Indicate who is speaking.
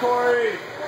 Speaker 1: Corey.